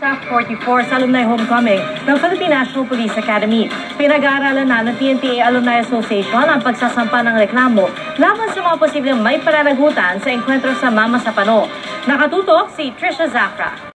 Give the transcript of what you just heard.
sa 44 sa Alumni Homecoming ng Philippine National Police Academy. Pinag-aaralan na ng TNTA Alumni Association ang pagsasampa ng reklamo laban sa mga posibleng may pananagutan sa enkwentro sa Mama sa Pano. Nakatutok si Trisha Zafra.